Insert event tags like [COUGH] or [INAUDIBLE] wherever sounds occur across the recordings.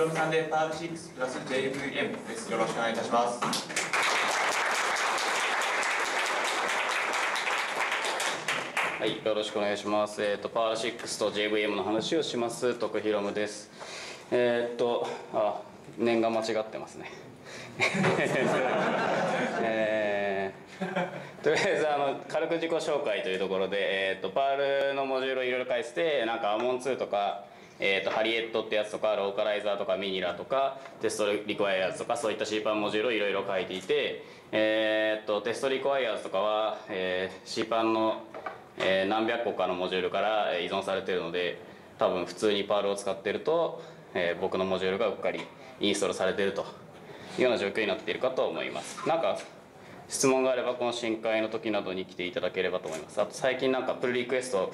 ロムさんでパール6プラス JVM です。よろしくお願いいたします。はい、よろしくお願いします。えっ、ー、とパール6と JVM の話をします徳弘夢です。えっ、ー、とあ年が間違ってますね。[LAUGHS] えー、とりあえずあの軽く自己紹介というところで、えーと、パールのモジュールをいろいろ返してなんかアモン2とか、えーと、ハリエットってやつとかローカライザーとかミニラとかテストリクワイヤーズとかそういった C パンモジュールをいろいろ書いていて、えーと、テストリクワイヤーズとかは、えー、C パンの、えー、何百個かのモジュールから依存されているので多分普通にパールを使ってると、えー、僕のモジュールがうっかりインストールされているというような状況になっているかと思います。なんか質問があればこの深海の時などに来ていただければと思います。あと最近なんかプルリクエスト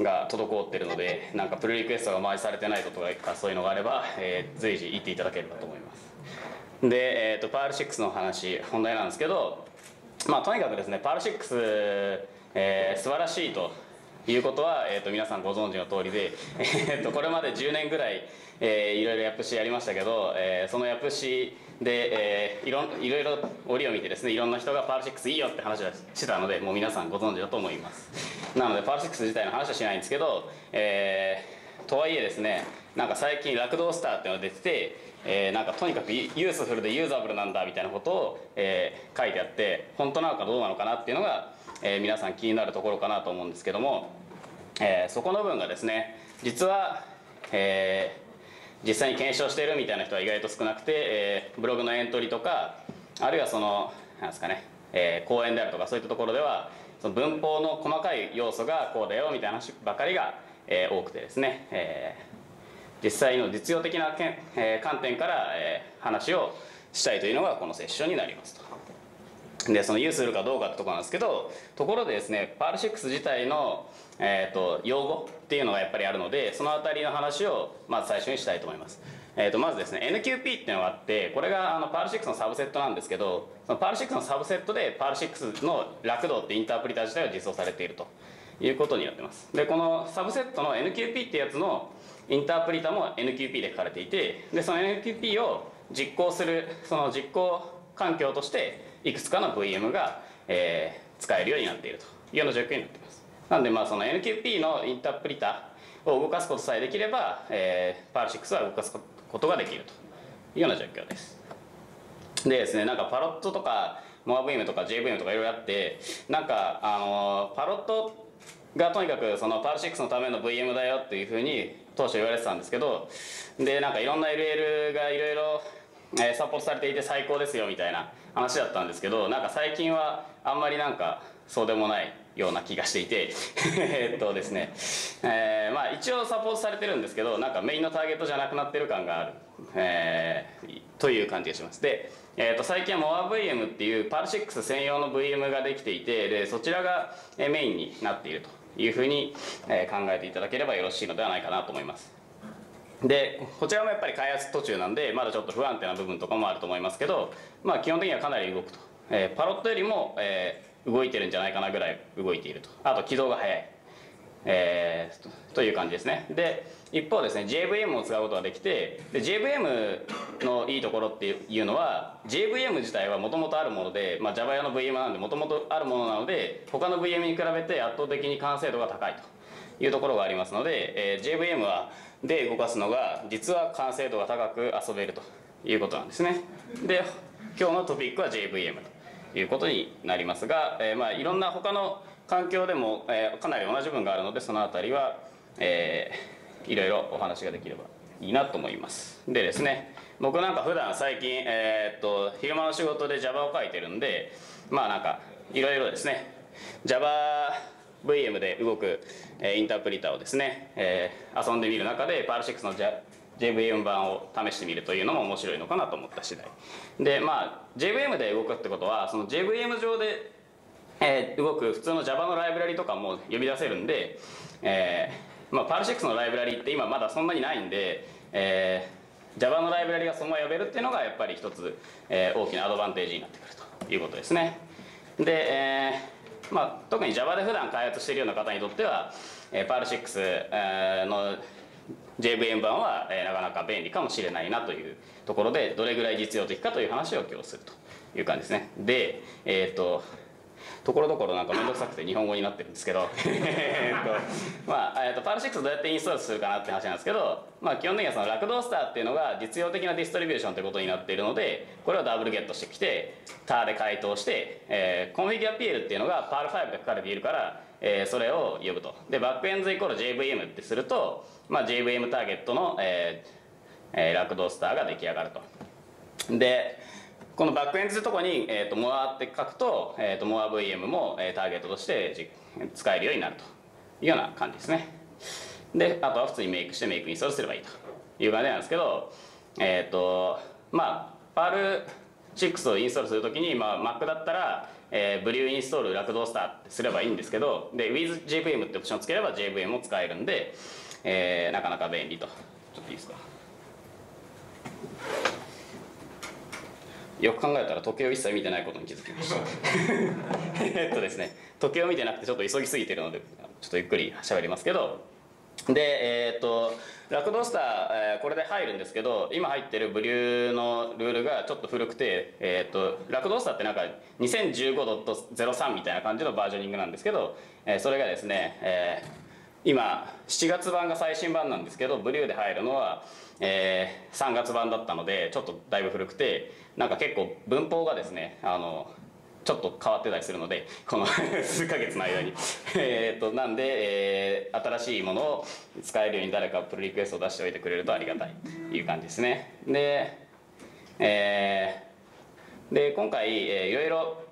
が滞ってるのでなんかプルリクエストが回されてないことがそういうのがあれば、えー、随時言っていただければと思います。で、えーと、 Perl6の話本題なんですけどまあとにかくですね Perl6、えー、素晴らしいということは、えーと、皆さんご存知の通りで、えーと、これまで10年ぐらい、えー、いろいろ YAPCやりましたけど、えー、その YAPCで、えー、いろいろいろ折を見てですねいろんな人が Perl6いいよって話をしてたのでもう皆さんご存知だと思います。なので Perl6自体の話はしないんですけど、えー、とはいえですねなんか最近ラクドースターっていうのが出てて、えー、なんかとにかくユースフルでユーザブルなんだみたいなことを、えー、書いてあって本当なのかどうなのかなっていうのがえー、皆さん気になるところかなと思うんですけども、えー、そこの部分がですね実は、えー、実際に検証してるみたいな人は意外と少なくて、えー、ブログのエントリーとかあるいはそのなんですかね、えー、講演であるとかそういったところではその文法の細かい要素がこうだよみたいな話ばかりが、えー、多くてですね、えー、実際の実用的なけん、えー、観点から、えー、話をしたいというのがこのセッションになりますと。でその有するかどうかってとこなんですけどところでですね Perl6自体の、えーと、用語っていうのがやっぱりあるのでその辺りの話をまず最初にしたいと思います、えーと、まずですね NQP っていうのがあってこれがあの Perl6のサブセットなんですけどその Perl6のサブセットで Perl6の Rakudoってインタープリター自体が実装されているということになってます。でこのサブセットの NQP ってやつのインタープリタも NQP で書かれていてでその NQP を実行するその実行環境としていくつかの VM が、えー、使えるようになっていると。いうような状況になっています。なのでまあその NQP のインタープリタを動かすことさえできれば、えー、パール6は動かすことができると。いうような状況です。でですねなんかパロットとかモア VM とか JVM とかいろいろあってなんかあのパロットがとにかくそのパール6のための VM だよっていうふうに当初言われてたんですけどでなんかいろんな LL がいろいろサポートされていて最高ですよみたいな話だったんですけどなんか最近はあんまりなんかそうでもないような気がしていて [LAUGHS] えっとですね、えー、まあ一応サポートされてるんですけどなんかメインのターゲットじゃなくなってる感がある、えー、という感じがします。で、えー、と最近は MoaVM っていうパル6専用の VM ができていてでそちらがメインになっているというふうに考えていただければよろしいのではないかなと思います。でこちらもやっぱり開発途中なんでまだちょっと不安定な部分とかもあると思いますけど、まあ、基本的にはかなり動くと、えー、パロットよりも、えー、動いてるんじゃないかなぐらい動いていると。あと起動が速い、えー、という感じですね。で一方ですね JVM を使うことができてで JVM のいいところっていうのは JVM 自体はもともとあるもので、まあ、Java 用の VM なんでもともとあるものなので他の VM に比べて圧倒的に完成度が高いというところがありますので、えー、JVM はで動かすのが実は完成度が高く遊べるということなんですね。で今日のトピックは JVM ということになりますが、えー、まあいろんな他の環境でも、えー、かなり同じ分があるのでその辺りは、えー、いろいろお話ができればいいなと思います。でですね僕なんか普段最近、えー、っと昼間の仕事で Java を書いてるんでまあなんかいろいろですね Java VM で動く、えー、インタープリターをですね、えー、遊んでみる中で PAL6 の JVM 版を試してみるというのも面白いのかなと思った次第。でまあ JVM で動くってことはその JVM 上で、えー、動く普通の Java のライブラリとかも呼び出せるんで、えーまあ、PAL6 のライブラリって今まだそんなにないんで、えー、Java のライブラリがそのまま呼べるっていうのがやっぱり一つ、えー、大きなアドバンテージになってくるということですね。で、えーまあ、特に Java で普段開発しているような方にとっては、えー、PAL6、の JVM 版は、えーなかなか便利かもしれないなというところでどれぐらい実用的かという話を今日するという感じですね。でえっ、とところどころなんか面倒くさくて日本語になってるんですけど [LAUGHS] えっとまあ、えー、とパル6どうやってインストールするかなって話なんですけど、まあ、基本的にはそのラクドースターっていうのが実用的なディストリビューションということになっているのでこれをダブルゲットしてきて tar で回答して、えー、コンフィギュア PL っていうのが PAR5 で書かれているから、えーそれを呼ぶと。でバックエンズイコール JVM ってすると、まあ、JVM ターゲットの、えーえーラクドースターが出来上がると。でこのバックエンドというとこに、えー、と MOA って書くと,、えー、と MOAVM も、えーターゲットとして使えるようになるというような感じですね。であとは普通にメイクしてメイクインストールすればいいという感じなんですけどえっ、とまあ PAL6 をインストールするときに、まあ、Mac だったら、えー、ブリューインストールラクドスターってすればいいんですけどで WithJVM ってオプションをつければ JVM も使えるんで、えーなかなか便利と。ちょっといいですか？よく考えたら時計を一切見てないことに気づきました。[LAUGHS] えっとですね時計を見てなくてちょっと急ぎすぎてるのでちょっとゆっくり喋りますけど。でえっとラクドスター、えーこれで入るんですけど今入ってるブリューのルールがちょっと古くて、えっとラクドスターってなんか2015.03みたいな感じのバージョニングなんですけど、えーそれがですね、えー今7月版が最新版なんですけどブリューで入るのは、えー3月版だったのでちょっとだいぶ古くてなんか結構文法がですねあのちょっと変わってたりするのでこの [LAUGHS] 数ヶ月の間に。えっとなんで、えー新しいものを使えるように誰かプルリクエストを出しておいてくれるとありがたいという感じですね。でえーで今回、えーいろいろ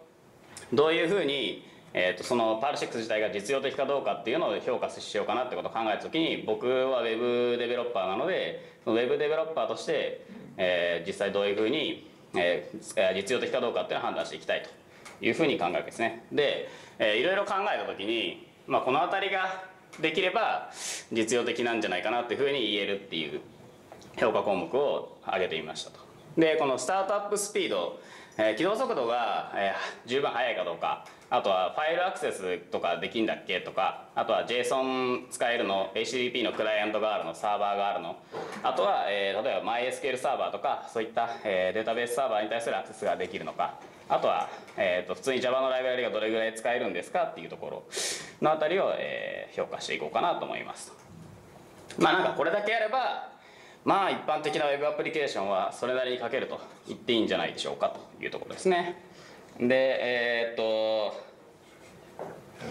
どういうふうに、えー、とその PAL6 自体が実用的かどうかっていうのを評価しようかなってことを考えた時に僕は Web デベロッパーなのでその Web デベロッパーとして、えー実際どういうふうに、ええ実用的かどうかっていうのを判断していきたいというふうに考えるわけですね。で、えーいろいろ考えた時に、まあ、この辺りができれば実用的なんじゃないかなっていうふうに言えるっていう評価項目を挙げてみましたと。でこのスタートアップスピード、えー起動速度が、えー十分速いかどうか。あとはファイルアクセスとかできんだっけとかあとは JSON 使えるの HTTP のクライアントがあるのサーバーがあるの。あとは、えー例えば MySQL サーバーとかそういった、えーデータベースサーバーに対するアクセスができるのか。あとは、えーと普通に Java のライブラリがどれぐらい使えるんですかっていうところ。のあたりを、えー評価していこうかなと思います。まあなんかこれだけやればまあ一般的な Web アプリケーションはそれなりに書けると言っていいんじゃないでしょうかというところですね。でえーっと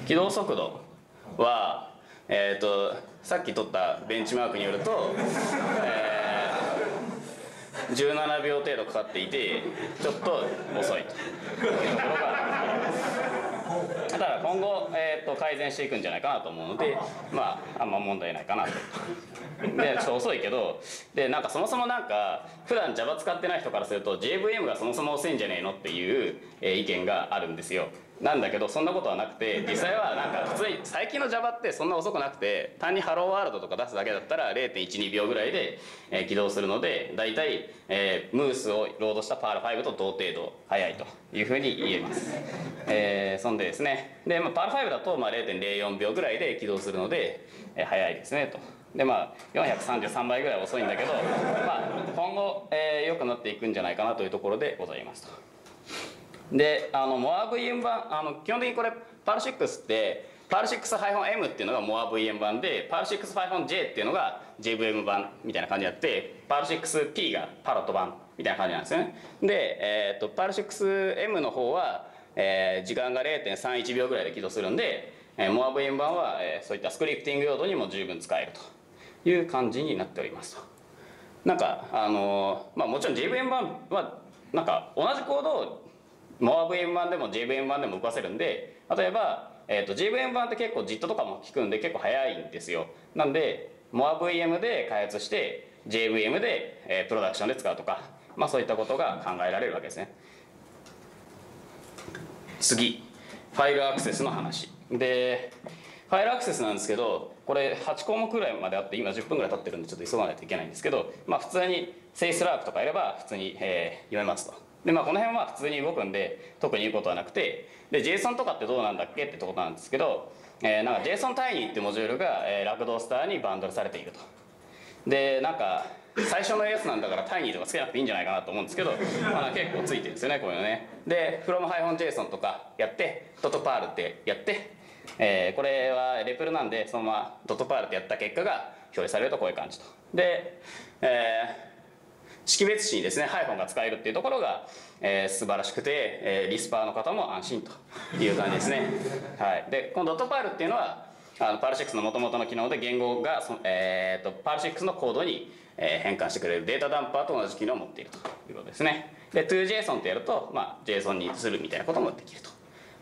起動速度はえーっとさっき取ったベンチマークによると、えー17秒程度かかっていてちょっと遅いというところがたら今後、えー、と改善していくんじゃないかなと思うのでまああんま問題ないかなと。でちょっと遅いけどでなんかそもそもなんか普段 Java 使ってない人からすると JVM がそもそも遅いんじゃねえのっていう、えー意見があるんですよ。なんだけどそんなことはなくて実際はなんか普通に最近の Java ってそんな遅くなくて単にハローワールドとか出すだけだったら0.12秒ぐらいで、えー起動するので大体、えームースをロードした PAL5 と同程度速いというふうに言えます、えーそんでですね。で、まあ、PAL5 だとまあ0.04秒ぐらいで起動するので、えー速いですねと。でまあ433倍ぐらい遅いんだけど、まあ、今後、えー良くなっていくんじゃないかなというところでございますとであの MoaVM 版あの基本的にこれ PAL6 って PAL6-M っていうのが MoaVM 版で PAL6-J っていうのが JVM 版みたいな感じになって PAL6P がパロット版みたいな感じなんですね。で、えー、と PAL6M の方は、えー時間が0.31秒ぐらいで起動するんで、えー、MoaVM 版は、えーそういったスクリプティング用途にも十分使えるという感じになっておりますと。なんかあのーまあもちろん JVM 版はなんか同じコードを MoaVM 版でも JVM 版でも動かせるんで例えば、えー、と JVM 版って結構 JIT とかも効くんで結構早いんですよ。なんで MoaVM で開発して JVM で、えープロダクションで使うとかまあそういったことが考えられるわけですね。次ファイルアクセスの話。でファイルアクセスなんですけどこれ8項目ぐらいまであって今10分ぐらい経ってるんでちょっと急がないといけないんですけどまあ普通にセイスラークとかやれば普通に、えー読めますと。でまあこの辺は普通に動くんで特に言うことはなくてで JSON とかってどうなんだっけってことなんですけど、えーなんか JSON タイニーってモジュールが、えーラクドスターにバンドルされていると。でなんか最初のやつなんだからタイニーとかつけなくていいんじゃないかなと思うんですけど、まあ、結構ついてるんですよねこういうのね。で from-json とかやってドットパールってやって、えーこれはレプルなんでそのままドットパールってやった結果が表示されるとこういう感じと。で、えー識別子にですね Python が使えるっていうところが、えー素晴らしくて、えーリスパーの方も安心という感じですね、[LAUGHS] はい、でこのドットパールっていうのはあの Perl6の元々の機能で言語がそ、えー、と Perl6のコードに、えー変換してくれる Data::Dumper と同じ機能を持っているということですね。で 2JSON ってやると、まあ、JSON にするみたいなこともできると、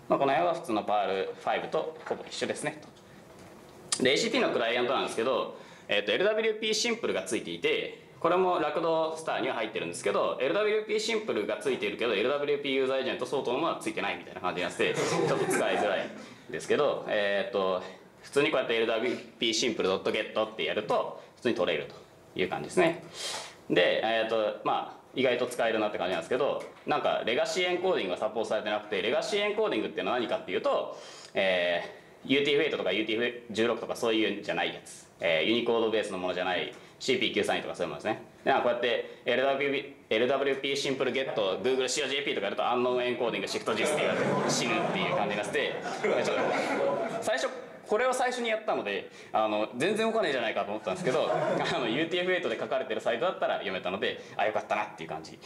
まあ、この辺は普通の Perl5とほぼ一緒ですね。とで ACP のクライアントなんですけど、えー、と LWP シンプルがついていてこれも Rakudo Starには入ってるんですけど LWP シンプルがついてるけど LWP ユーザーエージェント相当のものはついてないみたいな感じになってちょっと使いづらいんですけどえっ、と普通にこうやって LWP シンプル .get ってやると普通に取れるという感じですね。でえっ、とまあ意外と使えるなって感じなんですけどなんかレガシーエンコーディングがサポートされてなくてレガシーエンコーディングっていうのは何かっていうと、えー UTF-8 とか UTF-16 とかそういうんじゃないやつ、えーユニコードベースのものじゃない CP932 とかそういうものですね。でこうやって LWP, LWP シンプルゲット Google COJP とかやるとアンノーンエンコーディングシフト JIS って言われて死ぬっていう感じになって最初これを最初にやったのであの全然動かねえじゃないかと思ったんですけどあの UTF-8 で書かれてるサイトだったら読めたのであよかったなっていう感じ。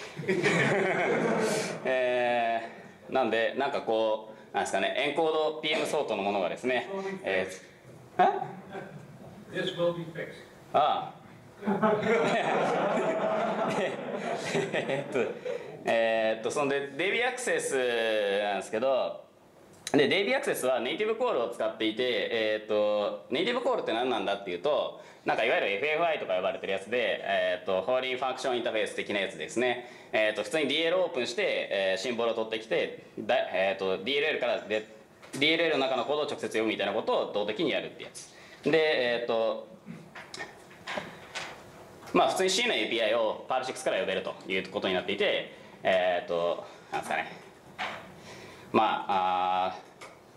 えーなんでなんかこうなんですかねエンコード PM 相当のものがですねえー.ああえっとえーっとそんでデビアクセスなんですけどでデビアクセスはネイティブコールを使っていて、えーっとネイティブコールって何なんだっていうとなんかいわゆる FFI とか呼ばれてるやつで、えーっとホーリーファンクションインターフェース的なやつですね、えーっと普通に DL オープンして、えーシンボルを取ってきてだ、えーっと DLL からで DLL の中のコードを直接読むみたいなことを動的にやるってやつ。でえーっとまあ普通に C の API を PAR6 から呼べるということになっていてえっ、となんですかね。まああ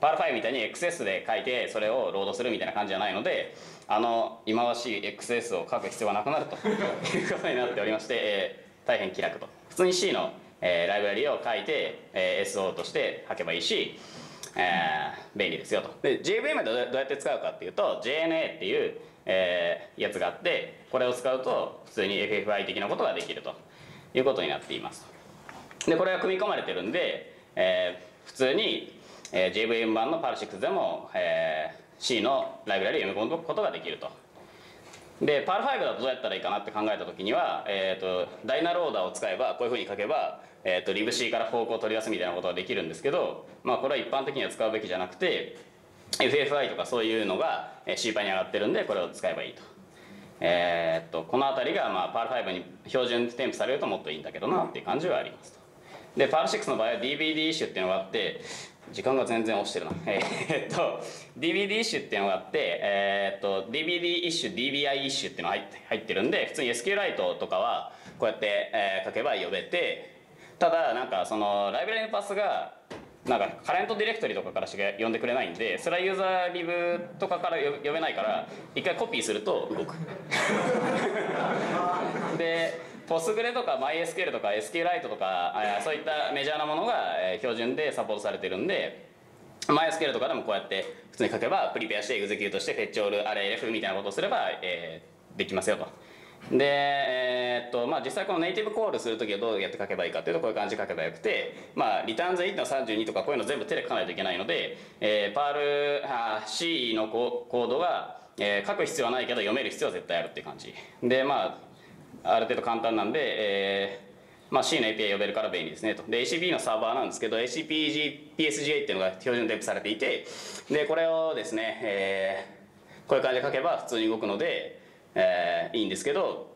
ー PAR5 みたいに XS で書いてそれをロードするみたいな感じじゃないのであの忌まわしい XS を書く必要はなくなるということになっておりまして、えー大変気楽と。普通に C の、えーライブラリを書いて、えー SO として書けばいいしえー便利ですよと。で JVM でどうやって使うかっていうと JNA っていう、えーやつがあってこれを使うと普通に FFI 的なことができると。いうことになっています。でこれが組み込まれてるんで、えー普通に、えー JVM 版の PAL6 でも、えー C のライブラリを読み込むことができると。で PAL5 だとどうやったらいいかなって考えた時には、えー、とダイナローダーを使えばこういうふうに書けば、えー、と libc からフォークを取り出すみたいなことができるんですけど、まあ、これは一般的には使うべきじゃなくて FFI とかそういうのがえー C パイに上がってるんでこれを使えばいいと。えー、とこの辺りが、まあ、PAL5 に標準添付されるともっといいんだけどなっていう感じはありますと。で PAL6 の場合は DVD イシュっていうのがあって時間が全然押してるな [LAUGHS] えっと DVD イシュっていうのがあってえーっと DVD イッシュ DBI イッシュっていうのが入って入ってるんで普通に SQLite とかはこうやって、えー書けば呼べてただなんかそのライブラリのパスがなんかカレントディレクトリとかからしか呼んでくれないんでそれはユーザーリブとかから呼呼べないから一回コピーすると動く。[LAUGHS] で Postgre とか MySQL とか SQLite とかあそういったメジャーなものがえー標準でサポートされてるんで MySQL とかでもこうやって普通に書けば prepare して execute して fetchall arrayref みたいなことをすれば、えーできますよとでえーっとまあ実際この NativeCall するときはどうやって書けばいいかっていうとこういう感じで書けばよくてまあ returns int32 とかこういうの全部手で書かないといけないので、えー、 Perlあー C のコードが、えー書く必要はないけど読める必要は絶対あるっていう感じ。でまあある程度簡単なんで、えーまあ、C の API 呼べるから便利ですねと。で ACP のサーバーなんですけど ACPG PSGA っていうのが標準添付されていてでこれをですね、えーこういう感じで書けば普通に動くので、えーいいんですけど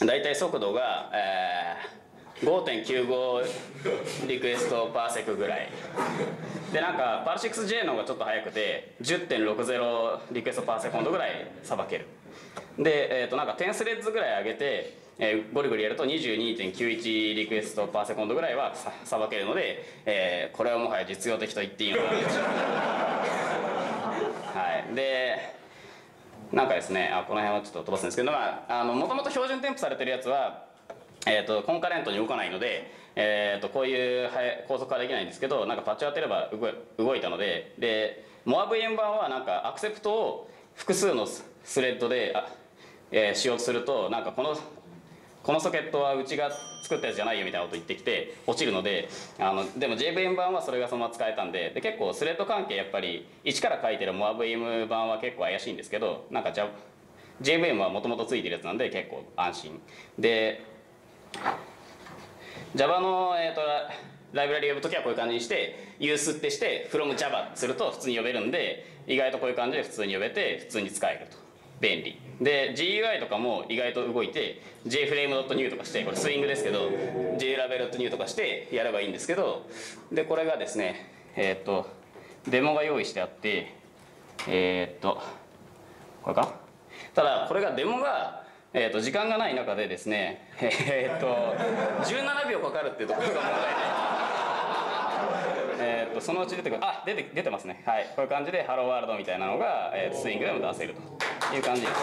だいたい速度が、えー5.95リクエストパーセクぐらい。でなんか PAL6J の方がちょっと速くて10.60リクエストパーセコンドぐらいさばける。で、えー、となんか10スレッズぐらい上げて、えーゴリゴリやると22.91リクエストパーセコンドぐらいはささばけるので、えーこれはもはや実用的と言っていいのかな。[LAUGHS] はい。でなんかですねあこの辺はちょっと飛ばすんですけどもともと標準添付されてるやつはえーと、コンカレントに動かないので、えーと、こういう高速化できないんですけどなんかパッチを当てれば動いたのででモア VM 版はなんかアクセプトを複数のスレッドであ、えー、しようとするとなんかこのこのソケットはうちが作ったやつじゃないよみたいなこと言ってきて落ちるのであのでも JVM 版はそれがそのまま使えたんでで結構スレッド関係やっぱり一から書いてる MoaVM 版は結構怪しいんですけどなんか JVM はもともとついてるやつなんで結構安心。で Java の、えーと、ライブラリ呼ぶ時はこういう感じにしてユースってして FromJava すると普通に呼べるんで意外とこういう感じで普通に呼べて普通に使えると。便利。で GUI とかも意外と動いて JFrame.new とかしてこれスイングですけど JLabel.new とかしてやればいいんですけどでこれがですねえっ、とデモが用意してあってえっ、とこれか？ただこれがデモがえーと、時間がない中でですねえっ、と17秒かかるっていうところが問題で。えとそのうち出てくる。あ出て出てますね。はい。こういう感じでハローワールドみたいなのが、えー、スイングでも出せると。いう感じ。です、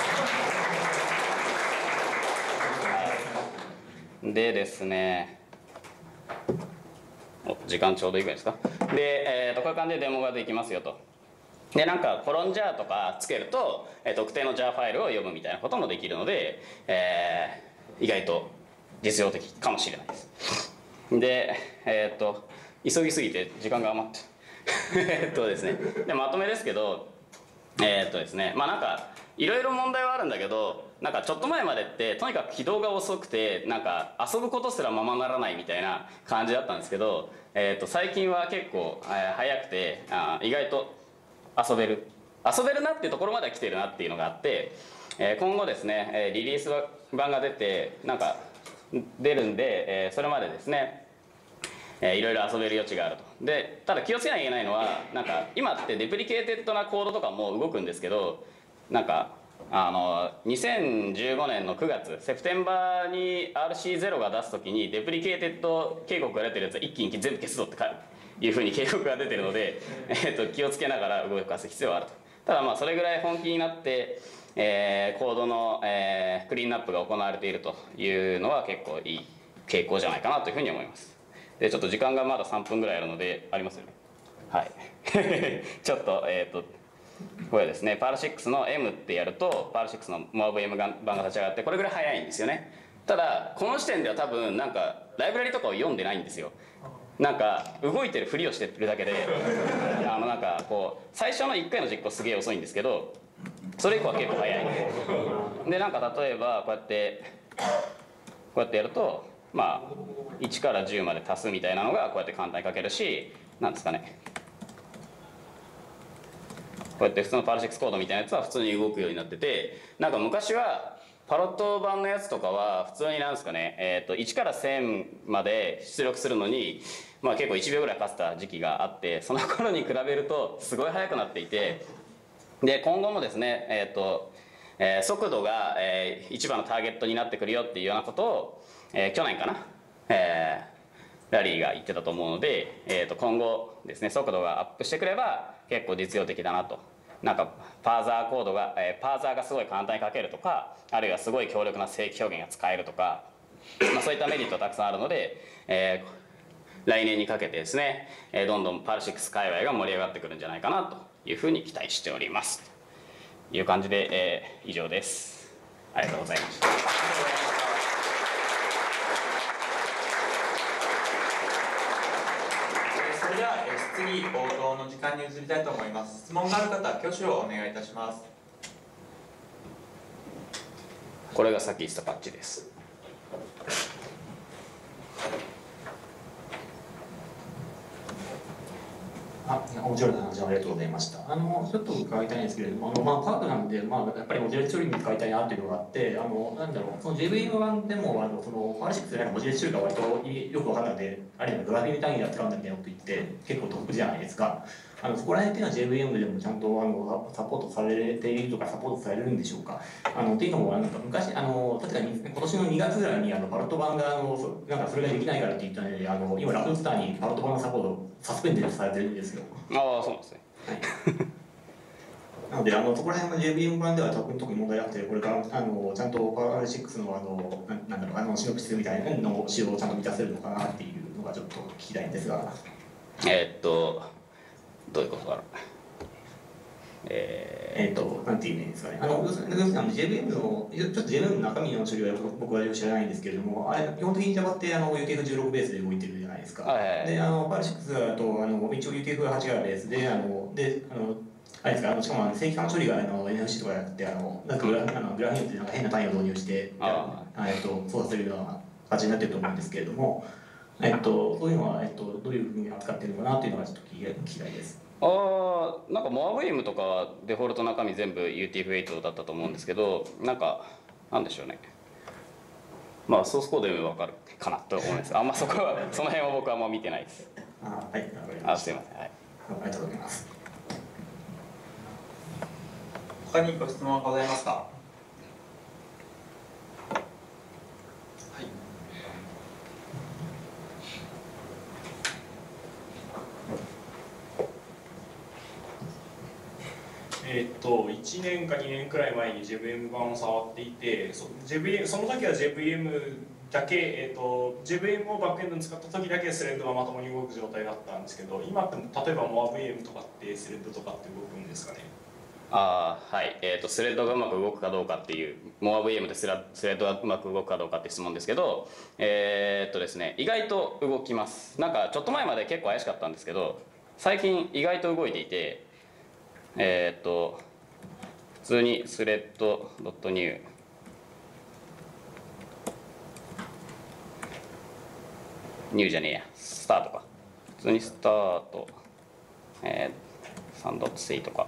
でですね。お時間ちょうどいいぐらいですか？で、えーとこういう感じでデモができますよと。でなんかコロンジャーとかつけると、えー、特定の JAR ファイルを読むみたいなこともできるので、えー、意外と実用的かもしれないです。でえっ、と急ぎすぎて時間が余って。[LAUGHS] えっとですね。でまとめですけどえっとですね。まあなんかいろいろ問題はあるんだけどなんかちょっと前までってとにかく起動が遅くてなんか遊ぶことすらままならないみたいな感じだったんですけど、えー、と最近は結構、えー、早くてあ意外と遊べる。遊べるなっていうところまでは来てるなっていうのがあって、えー、今後ですね、えー、リリース版が出てなんか出るんで、えー、それまでですね、えー、いろいろ遊べる余地があると。でただ気をつけなきゃいけないのはなんか今って deprecated なコードとかも動くんですけどなんかあの2015年の9月 September に RC0 が出す時に deprecated 警告が出てるやつは一気に全部消すぞっていうふうに警告が出てるので、[LAUGHS] えー、と気をつけながら動かす必要はあると。ただまあそれぐらい本気になって、えー、コードの、えー、クリーンアップが行われているというのは結構いい傾向じゃないかなというふうに思います。でちょっと時間がまだ3分ぐらいあるのでありますよね。はい。[LAUGHS] ちょっとえっ、ー、とこれですね。パール6の M ってやるとパール6の MOVM 版が立ち上がってこれぐらい早いんですよね。ただこの時点では多分なんかライブラリとかを読んでないんですよ。なんか動いてるふりをしてるだけであのなんかこう最初の1回の実行すげえ遅いんですけどそれ以降は結構早い。んでなんか例えばこうやってこうやってやるとまあ1から10まで足すみたいなのがこうやって簡単に書けるしなんですかね。こうやって普通のパルシックスコードみたいなやつは普通に動くようになっててなんか昔はパロット版のやつとかは普通になんですかね、えー、と1から1000まで出力するのに、まあ、結構1秒ぐらいかかった時期があってその頃に比べるとすごい速くなっていてで今後もですね、えーとえー、速度が、えー、一番のターゲットになってくるよっていうようなことを、えー、去年かな、えー、ラリーが言ってたと思うので、えー、と今後ですね速度がアップしてくれば結構実用的だなとなんかパーザーコードが、えー、パーザーがすごい簡単に書けるとかあるいはすごい強力な正規表現が使えるとか、まあ、そういったメリットたくさんあるので、えー、来年にかけてですね、えー、どんどんパルシックス界隈が盛り上がってくるんじゃないかなというふうに期待しております。という感じで、えー、以上です。ありがとうございました。次応答の時間に移りたいと思います。質問がある方は挙手をお願いいたします。これがさっき言ったパッチです。あ、面白い話ありがとうございました。あの、ちょっと伺いたいんですけれども、あの、まあ、科学なんで、まあ、やっぱりモジュレ処理に使いたいなっていうのがあって、あの、なんだろう、その JVM 版でも、あの、その、ファーシックスでなんかモジュレ処理が割とよく分かったんで、あるいはグラフィック単位で扱うんだみたいなこと言って、結構得じゃないですか。あのそこら辺っていうのは JVM でもちゃんとあのサポートされているとかサポートされるんでしょうか？あのっていうのもなんか。昔あの確かに今年の2月ぐらいにあのパロット版があのなんかそれができないからって言ったのであの今ラフスターにパロット版のサポートサスペンデされてるんですよ。ああそうなんですね、はい。なので、あのそこら辺の JVM 版では特に特に問題なくて、これからあのちゃんと R6 のあのななんだろうあのシノプシスみたいなの仕様をちゃんと満たせるのかなっていうのがちょっと聞きたいんですが。えーっとどういうことだろう？ええっ、と、なんていう意味ですかね。あの、要するにあの JVM の、ちょっと JVM の中身の処理は僕はよく知らないんですけれども、あれ、基本的に Java ってあの UTF-16 ベースで動いてるじゃないですか。はいはいはいで、あの、PAL6 だと、あの、一応 UTF-8 がベースで、あの、で、あの、あれですか、あのしかも正規化の処理があの NFC とかやって、あの、なんかグラあのグラフィンってなんか変な単位を導入して、あえっと、操作するような形になってると思うんですけれども、えっと、そういうのは、えっと、どういうふうに扱ってるのかなというのがちょっと聞きたいです。あーなんか MoaVM とかはデフォルト中身全部 UTF-8 だったと思うんですけどなんかなんでしょうね。まあソースコード読めば分かるかなと思うんですあんまそこは [LAUGHS] その辺は僕はあんま見てないです。あはい、わかりました。あすいません。はい。ありがとうございます。他にご質問はございますかはいえーっと1年か2年くらい前に JVM 版を触っていてそ JVM その時は JVM だけ、えーっと JVM をバックエンドに使った時だけスレッドがまともに動く状態だったんですけど今って例えば MoaVM とかってスレッドとかって動くんですかね？あーはい。えー、とスレッドがうまく動くかどうかっていう MoaVM でススレッドがうまく動くかどうかって質問ですけどえー、っとですね意外と動きます。なんかちょっと前まで結構怪しかったんですけど最近意外と動いていてえー、っと普通にスレッド .new ニュー。じゃねえや。スタートか。普通にスタート。えー、3.3とか。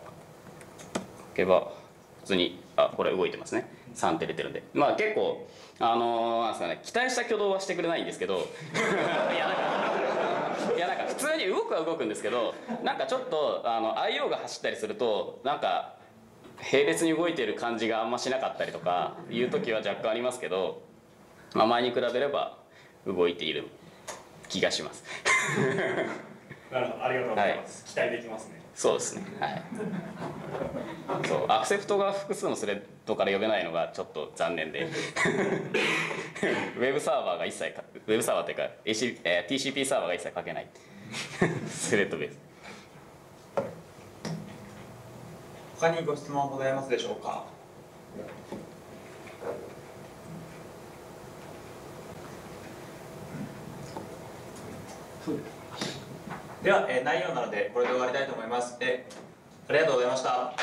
書けば普通にあこれ動いてますね。3って出てるんで。まあ結構あのーなんですかね。期待した挙動はしてくれないんですけど。[LAUGHS] いやなんかいやなんか普通に動くは動くんですけどなんかちょっとあの IO が走ったりするとなんか並列に動いてる感じがあんましなかったりとかいう時は若干ありますけど、まあ、前に比べれば動いている気がします。なるほどありがとうございます、期待できますね。そうですね。はい。そうアクセプトが複数のスレッドから呼べないのがちょっと残念で。ウェブサーバーが一切かウェブサーバーっていうか、AC えー TCP サーバーが一切書けない。スレッドベース他にご質問ございますでしょうか？では、えー内容なのでこれで終わりたいと思います。えーありがとうございました。